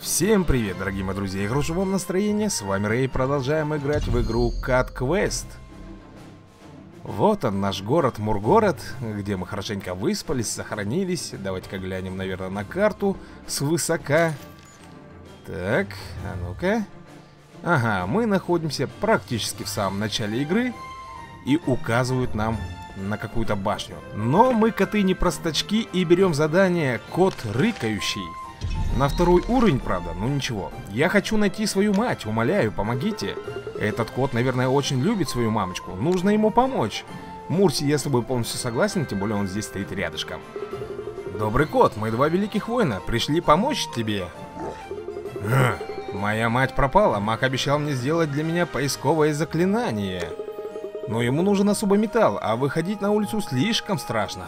Всем привет, дорогие мои друзья, и хорошего вам настроения, с вами Рэй, продолжаем играть в игру Cat Quest. Вот он, наш город Мургород, где мы хорошенько выспались, сохранились. Давайте-ка глянем, наверное, на карту свысока Так, а ну-ка. Ага, мы находимся практически в самом начале игры И указывают нам на какую-то башню. Но мы коты не простачки и берем задание Кот Рыкающий на второй уровень, правда, ну ничего. Я хочу найти свою мать, умоляю, помогите. Этот кот, наверное, очень любит свою мамочку. Нужно ему помочь. Мурси, я с тобой полностью согласен, тем более он здесь стоит рядышком. Добрый кот, мы два великих воина, пришли помочь тебе. Моя мать пропала, маг обещал мне сделать для меня поисковое заклинание. Но ему нужен особый металл, а выходить на улицу слишком страшно.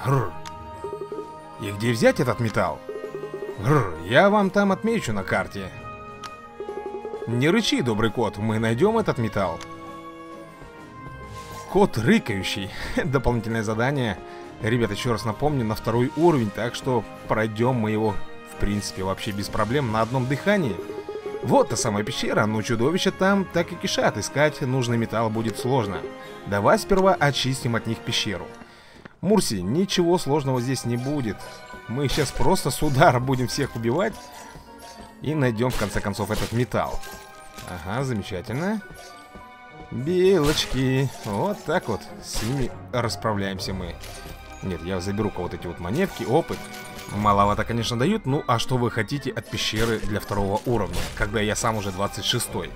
И где взять этот металл? Грр, я вам там отмечу на карте. Не рычи, добрый кот, мы найдем этот металл. Кот рыкающий. Дополнительное задание. Ребята, еще раз напомню, на второй уровень, так что пройдем мы его, в принципе, вообще без проблем на одном дыхании. Вот та самая пещера, но чудовища там так и кишат, искать нужный металл будет сложно. Давай сперва очистим от них пещеру. Мурси, ничего сложного здесь не будет. Мы сейчас просто с удара будем всех убивать И найдем в конце концов этот металл. Ага, замечательно. Белочки. Вот так вот С ними расправляемся мы. Нет, я заберу-ка вот эти вот монетки, опыт Маловато, конечно, дают. Ну, а что вы хотите от пещеры для второго уровня Когда я сам уже 26 -й?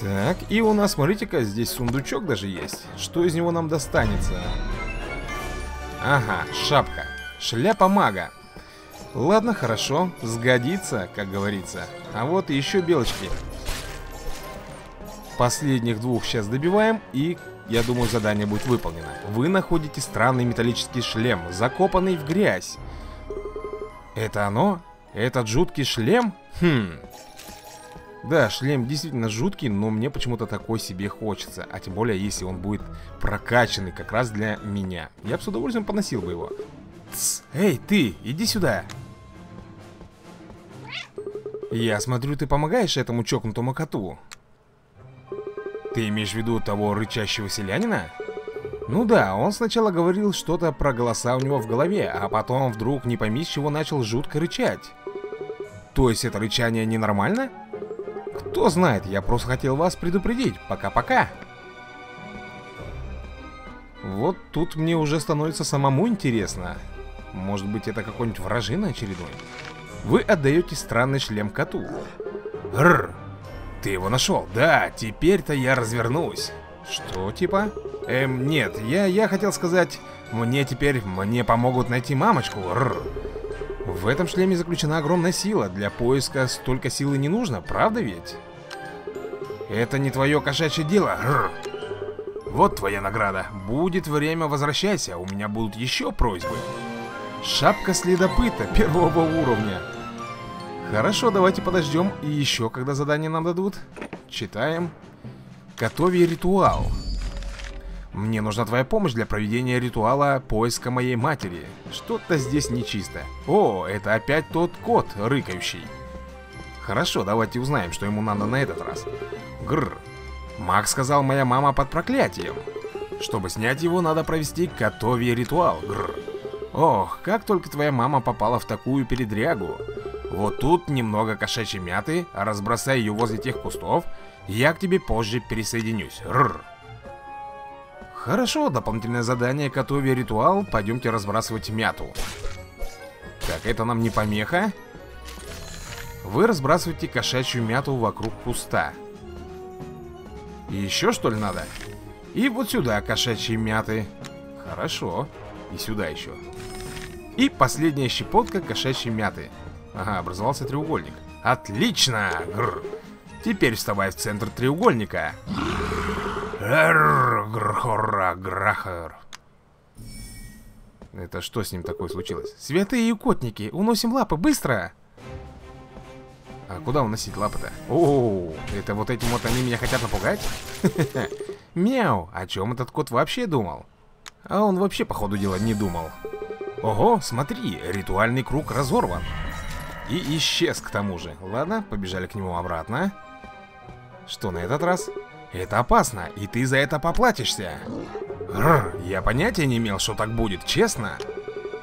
Так, и у нас, смотрите-ка, здесь сундучок даже есть. Что из него нам достанется? Ага, шапка Шляпа мага. Ладно, хорошо, сгодится, как говорится. А вот еще белочки. Последних двух сейчас добиваем, и я думаю, задание будет выполнено. Вы находите странный металлический шлем, закопанный в грязь. Это оно? Этот жуткий шлем? Хм. Да, шлем действительно жуткий, но мне почему-то такой себе хочется. А тем более, если он будет прокачанный как раз для меня. Я бы с удовольствием поносил бы его. Тс, эй, ты, иди сюда. Я смотрю, ты помогаешь этому чокнутому коту. Ты имеешь в виду того рычащего селянина? Ну да, он сначала говорил что-то про голоса у него в голове, а потом вдруг не пойми с чего начал жутко рычать. То есть это рычание ненормально? Кто знает, я просто хотел вас предупредить. Пока-пока. Вот тут мне уже становится самому интересно. Может быть, это какой-нибудь вражина очередной? Вы отдаете странный шлем коту. Рр, ты его нашел. Да, теперь-то я развернусь. Что, типа? Эм, нет, я, я хотел сказать, мне теперь, мне помогут найти мамочку. Рр. В этом шлеме заключена огромная сила. Для поиска столько силы не нужно, правда ведь? Это не твое кошачье дело. Рр. Вот твоя награда. Будет время, возвращайся. У меня будут еще просьбы. Шапка следопыта первого уровня. Хорошо, давайте подождем и еще, когда задание нам дадут. Читаем. Готови ритуал. Мне нужна твоя помощь для проведения ритуала поиска моей матери. Что-то здесь нечисто. О, это опять тот кот, рыкающий. Хорошо, давайте узнаем, что ему надо на этот раз. Гррр. Маг сказал, моя мама под проклятием. Чтобы снять его, надо провести котовий ритуал. Гррр. Ох, как только твоя мама попала в такую передрягу. Вот тут немного кошачьей мяты, разбросай ее возле тех кустов, я к тебе позже присоединюсь. Рр. Хорошо, дополнительное задание «Готове ритуал», пойдемте разбрасывать мяту. Так, это нам не помеха. Вы разбрасываете кошачью мяту вокруг куста. Еще что ли надо? И вот сюда кошачьи мяты. Хорошо. И сюда еще. И последняя щепотка кошачьей мяты. Ага, образовался треугольник. Отлично! Грр. Теперь вставай в центр треугольника. Это что с ним такое случилось? Святые икотники, уносим лапы, быстро! А куда уносить лапы-то? О, это вот этим вот они меня хотят напугать? Мяу, о чем этот кот вообще думал? А он вообще, по ходу дела, не думал. Ого, смотри, ритуальный круг разорван. И исчез к тому же. Ладно, побежали к нему обратно. Что на этот раз? Это опасно, и ты за это поплатишься. Рр, я понятия не имел, что так будет, честно.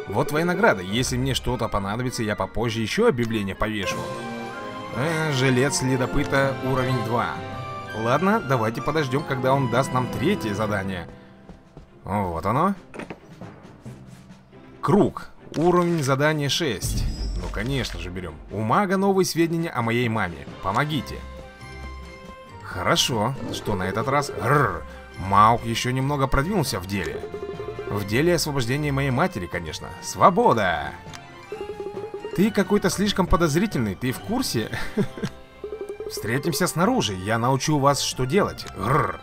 Вот твоя награда. Если мне что-то понадобится, я попозже еще объявление повешу. Э, жилец следопыта уровень 2. Ладно, давайте подождем, когда он даст нам третье задание. Вот оно. Круг. Уровень задания 6. Ну, конечно же, берем. У мага новые сведения о моей маме. Помогите. Хорошо. Что на этот раз? Рррр. Маук еще немного продвинулся в деле. В деле освобождения моей матери, конечно. Свобода! Ты какой-то слишком подозрительный, ты в курсе? Встретимся снаружи, я научу вас, что делать. Рррр.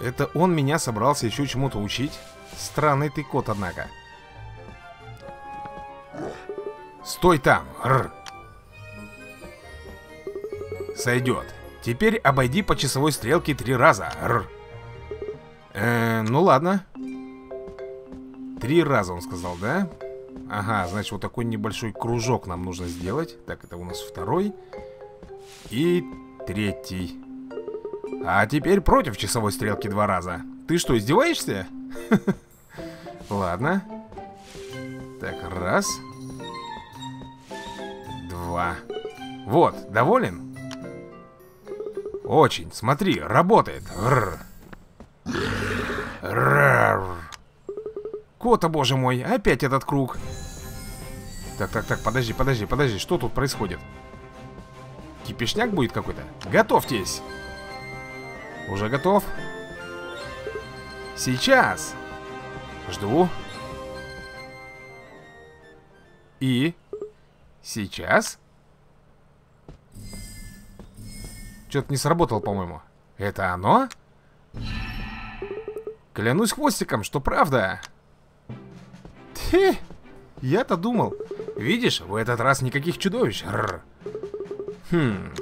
Это он меня собрался еще чему-то учить? Странный ты кот, однако. Стой там, рррр. Сойдет. Теперь обойди по часовой стрелке три раза. Рррр. Э, ну ладно. Три раза он сказал, да? Ага, значит, вот такой небольшой кружок нам нужно сделать. Так, это у нас второй. И третий. А теперь против часовой стрелки два раза. Ты что, издеваешься? Ладно. Так, раз. Два. Вот, доволен? Очень, смотри, работает. Рррр. Рррр. Кота, боже мой, опять этот круг. Так, так, так, подожди, подожди, подожди, что тут происходит? Кипишняк будет какой-то? Готовьтесь! Уже готов? Сейчас! Жду. И? Сейчас? Что-то не сработало, по-моему. Это оно? Клянусь хвостиком, что правда. Хе, я-то думал. Видишь, в этот раз никаких чудовищ. Рррр. Хм.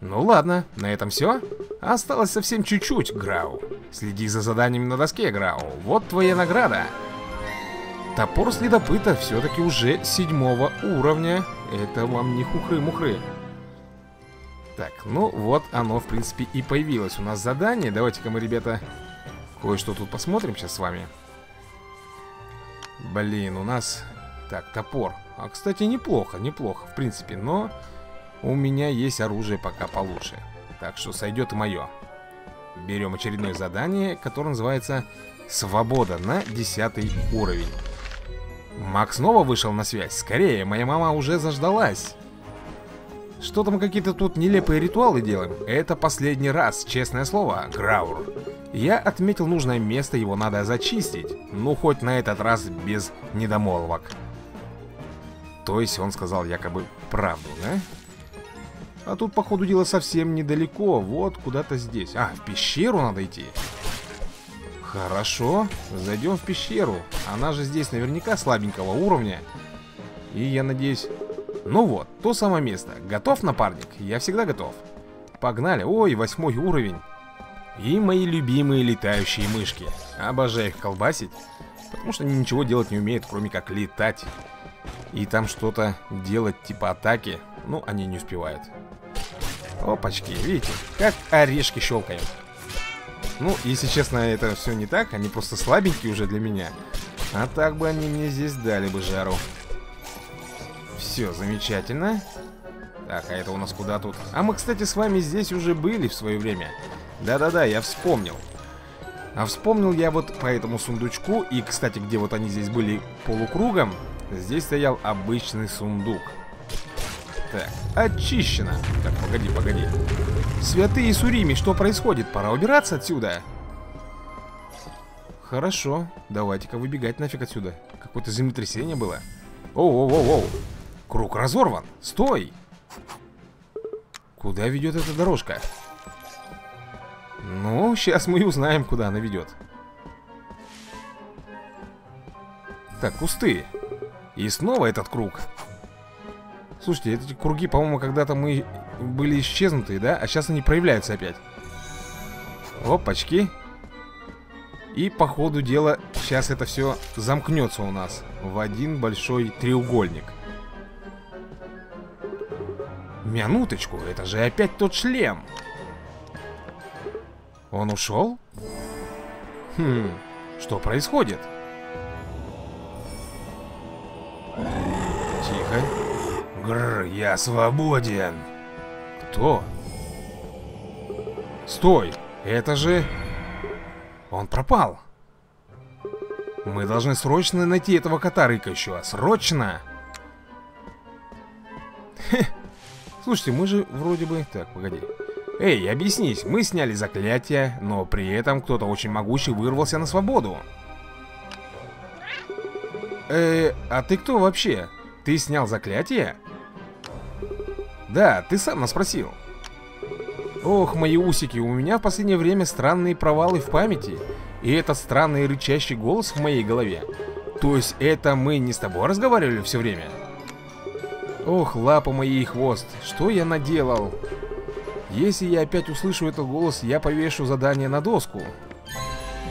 Ну ладно, на этом все. Осталось совсем чуть-чуть, Грау. Следи за заданиями на доске, Грау. Вот твоя награда. Топор следопыта все-таки уже седьмого уровня. Это вам не хухры-мухры. Так, ну вот оно, в принципе, и появилось у нас задание. Давайте-ка мы, ребята, Кое-что тут посмотрим сейчас с вами. Блин, у нас... Так, топор. А, кстати, неплохо, неплохо, в принципе, но... У меня есть оружие пока получше. Так что сойдет мое. Берем очередное задание, которое называется «Свобода» на 10 уровень. Макс снова вышел на связь. Скорее, моя мама уже заждалась. Что там какие-то тут нелепые ритуалы делаем? Это последний раз, честное слово, Граур. Я отметил нужное место, его надо зачистить. Ну, хоть на этот раз без недомолвок. То есть он сказал якобы правду, да? А тут, походу, дело совсем недалеко. Вот куда-то здесь. А, в пещеру надо идти. Хорошо, зайдем в пещеру. Она же здесь наверняка слабенького уровня. И я надеюсь... Ну вот, то самое место. Готов, напарник? Я всегда готов. Погнали. Ой, восьмой уровень. И мои любимые летающие мышки. Обожаю их колбасить, потому что они ничего делать не умеют, кроме как летать. И там что-то делать типа атаки, ну, они не успевают. Опачки, видите, как орешки щелкают. Ну, если честно, это все не так, они просто слабенькие уже для меня. А так бы они мне здесь дали бы жару. Все, замечательно. Так, а это у нас куда тут? А мы, кстати, с вами здесь уже были в свое время. Да-да-да, я вспомнил. А вспомнил я вот по этому сундучку, и, кстати, где вот они здесь были полукругом, здесь стоял обычный сундук. Так, очищено. Так, погоди, погоди. Святые Сурими, что происходит? Пора убираться отсюда. Хорошо, давайте-ка выбегать нафиг отсюда. Какое-то землетрясение было. Оу-оу-оу-оу. Круг разорван. Стой! Куда ведет эта дорожка? Ну, сейчас мы и узнаем, куда она ведет. Так, кусты. И снова этот круг. Слушайте, эти круги, по-моему, когда-то мы были исчезнутые, да? А сейчас они проявляются опять. Опачки. И по ходу дела сейчас это все замкнется у нас в один большой треугольник. Минуточку, это же опять тот шлем. Он ушел? Хм, что происходит? Тихо. Гррр, я свободен. Кто? Стой, это же... Он пропал. Мы должны срочно найти этого кота рыкающего. Срочно! Хе. Слушайте, мы же вроде бы... Так, погоди. Эй, объяснись, мы сняли заклятие, но при этом кто-то очень могучий вырвался на свободу. Э, а ты кто вообще? Ты снял заклятие? Да, ты сам нас спросил. Ох, мои усики, у меня в последнее время странные провалы в памяти. И этот странный рычащий голос в моей голове. То есть это мы не с тобой разговаривали все время? Ох, лапа мои и хвост, что я наделал? Если я опять услышу этот голос, я повешу задание на доску.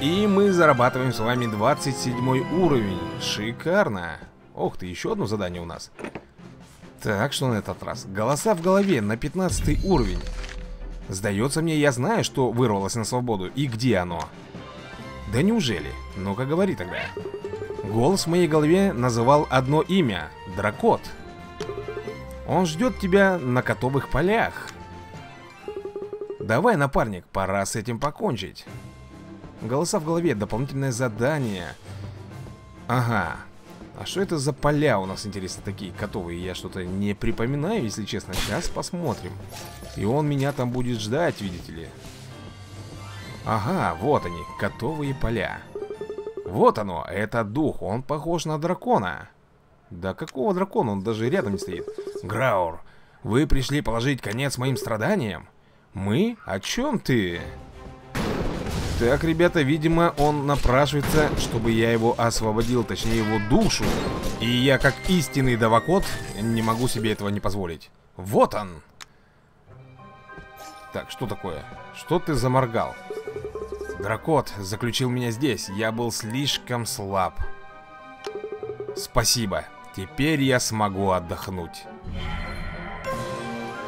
И мы зарабатываем с вами 27 уровень. Шикарно. Ох ты, еще одно задание у нас. Так, что на этот раз? Голоса в голове на 15 уровень. Сдается мне, я знаю, что вырвалось на свободу и где оно. Да неужели? Ну-ка говори тогда. Голос в моей голове называл одно имя — Дракот. Он ждет тебя на котовых полях. Давай, напарник, пора с этим покончить. Голоса в голове, дополнительное задание. Ага. А что это за поля у нас, интересно, такие котовые? Я что-то не припоминаю, если честно. Сейчас посмотрим. И он меня там будет ждать, видите ли. Ага, вот они, котовые поля. Вот оно, это дух, он похож на дракона. Да какого дракона, он даже рядом не стоит. Граур, вы пришли положить конец моим страданиям? Мы? О чем ты? Так, ребята, видимо, он напрашивается, чтобы я его освободил, точнее его душу. И я, как истинный давакот, не могу себе этого не позволить. Вот он! Так, что такое? Что ты заморгал? Дракот заключил меня здесь. Я был слишком слаб. Спасибо. Теперь я смогу отдохнуть.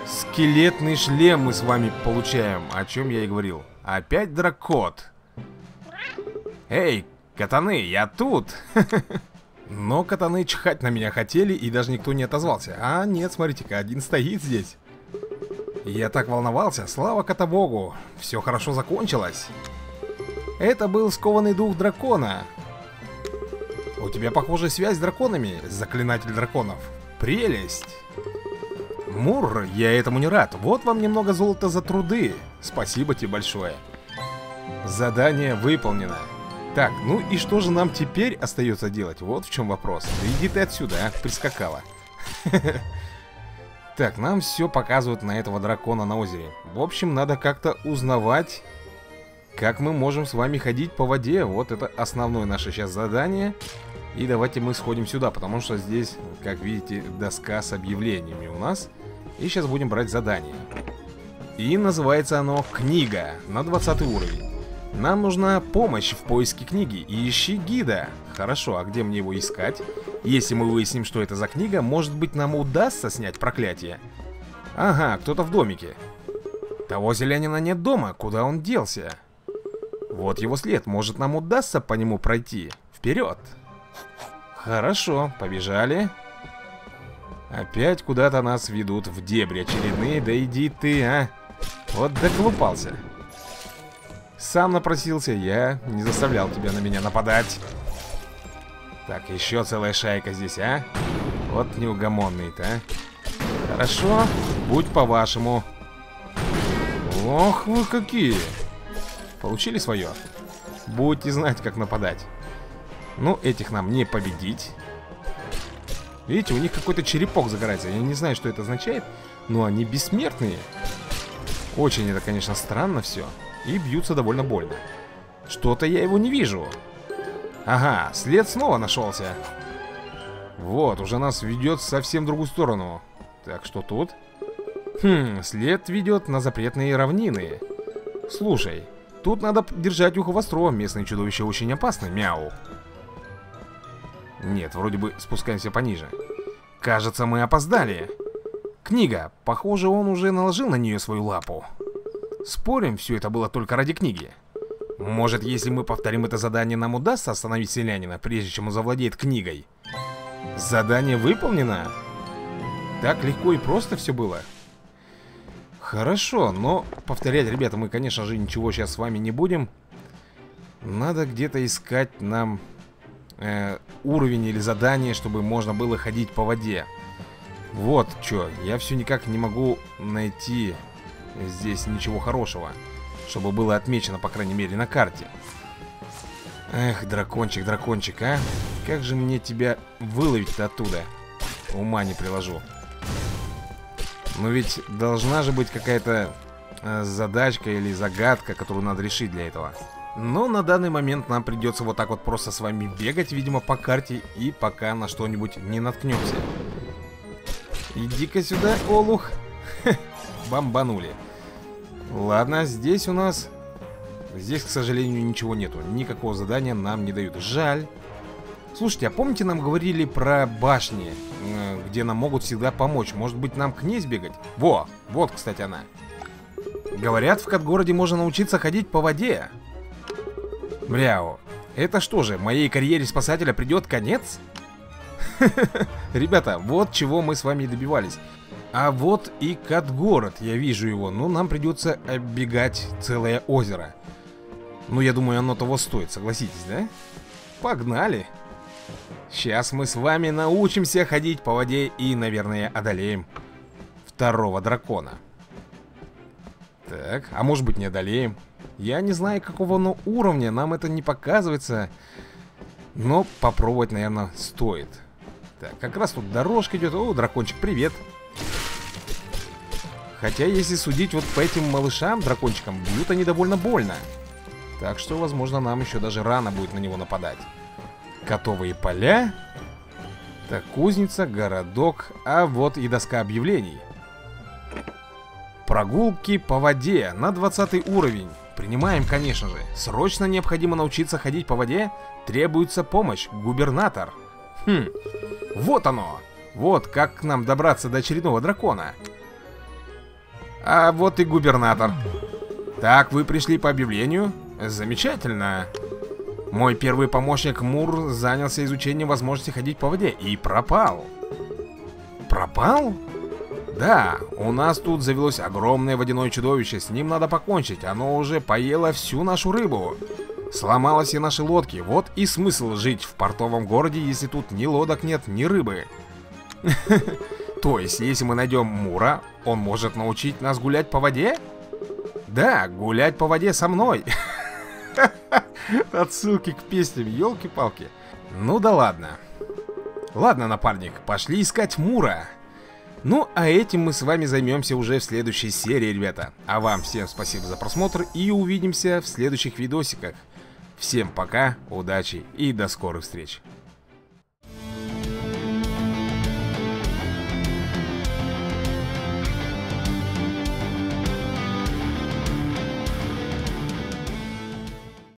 Скелетный шлем мы с вами получаем, о чем я и говорил. Опять дракот. Эй, катаны, я тут. Но катаны чихать на меня хотели, и даже никто не отозвался. А нет, смотрите-ка, один стоит здесь. Я так волновался, слава котобогу. Все хорошо закончилось. Это был скованный дух дракона. У тебя, похоже, связь с драконами, заклинатель драконов. Прелесть. Мур, я этому не рад. Вот вам немного золота за труды. Спасибо тебе большое. Задание выполнено. Так, ну и что же нам теперь остается делать? Вот в чем вопрос. Да иди ты отсюда, а, прискакала. Так, нам все показывают на этого дракона на озере. В общем, надо как-то узнавать, как мы можем с вами ходить по воде. Вот это основное наше сейчас задание. И давайте мы сходим сюда, потому что здесь, как видите, доска с объявлениями у нас. И сейчас будем брать задание. И называется оно «Книга» на 20 уровень. Нам нужна помощь в поиске книги. И ищи гида. Хорошо, а где мне его искать? Если мы выясним, что это за книга, может быть нам удастся снять проклятие? Ага, кто-то в домике. Того зелянина нет дома, куда он делся? Вот его след, может нам удастся по нему пройти? Вперед! Хорошо, побежали. Опять куда-то нас ведут в дебри очередные. Да иди ты, а. Вот доколупался. Сам напросился, я не заставлял тебя на меня нападать. Так, еще целая шайка здесь, а? Вот неугомонный-то, а. Хорошо, будь по-вашему. Ох вы какие. Получили свое? Будете знать, как нападать. Ну, этих нам не победить. Видите, у них какой-то черепок загорается. Я не знаю, что это означает, но они бессмертные. Очень это, конечно, странно все. И бьются довольно больно. Что-то я его не вижу. Ага, след снова нашелся. Вот, уже нас ведет совсем другую сторону. Так, что тут? Хм, след ведет на запретные равнины. Слушай, тут надо держать ухо востро. Местные чудовища очень опасны. Мяу. Нет, вроде бы спускаемся пониже. Кажется, мы опоздали. Книга. Похоже, он уже наложил на нее свою лапу. Спорим, все это было только ради книги. Может, если мы повторим это задание, нам удастся остановить селянина, прежде чем он завладеет книгой? Задание выполнено? Так легко и просто все было? Хорошо, но повторять, ребята, мы, конечно же, ничего сейчас с вами не будем. Надо где-то искать нам э, уровень или задание, чтобы можно было ходить по воде. Вот что, я все никак не могу найти здесь ничего хорошего, чтобы было отмечено, по крайней мере, на карте. Эх, дракончик, дракончик, а? Как же мне тебя выловить-то оттуда? Ума не приложу. Но ведь должна же быть какая-то э, задачка или загадка, которую надо решить для этого. Но на данный момент нам придется вот так вот просто с вами бегать, видимо, по карте, и пока на что-нибудь не наткнемся. Иди-ка сюда, олух. Бомбанули. Ладно, здесь у нас... Здесь, к сожалению, ничего нету. Никакого задания нам не дают. Жаль. Слушайте, а помните, нам говорили про башни, э, где нам могут всегда помочь? Может быть, нам к ней сбегать? Во, вот, кстати, она. Говорят, в Катгороде можно научиться ходить по воде. Бляу, это что же, моей карьере спасателя придет конец? Ребята, вот чего мы с вами добивались. А вот и Катгород, я вижу его. Но нам придется оббегать целое озеро. Ну, я думаю, оно того стоит, согласитесь, да? Погнали! Сейчас мы с вами научимся ходить по воде и, наверное, одолеем второго дракона. Так, а может быть не одолеем. Я не знаю, какого оно уровня, нам это не показывается. Но попробовать, наверное, стоит. Так, как раз тут дорожка идет. О, дракончик, привет. Хотя, если судить вот по этим малышам, дракончикам, бьют они довольно больно. Так что, возможно, нам еще даже рано будет на него нападать. Котовые поля. Так, кузница, городок, а вот и доска объявлений. Прогулки по воде на 20 уровень. Принимаем, конечно же. Срочно необходимо научиться ходить по воде. Требуется помощь. Губернатор. Хм, вот оно. Вот как к нам добраться до очередного дракона. А вот и губернатор. Так, вы пришли по объявлению? Замечательно. Мой первый помощник Мур занялся изучением возможности ходить по воде и пропал. Пропал? Да, у нас тут завелось огромное водяное чудовище, с ним надо покончить, оно уже поело всю нашу рыбу. Сломалась и наши лодки. Вот и смысл жить в портовом городе, если тут ни лодок нет, ни рыбы. То есть, если мы найдем Мура, он может научить нас гулять по воде? Да, гулять по воде со мной. Отсылки к песням, елки-палки. Ну да ладно. Ладно, напарник, пошли искать Мура. Ну, а этим мы с вами займемся уже в следующей серии, ребята. А вам всем спасибо за просмотр и увидимся в следующих видосиках. Всем пока, удачи и до скорых встреч.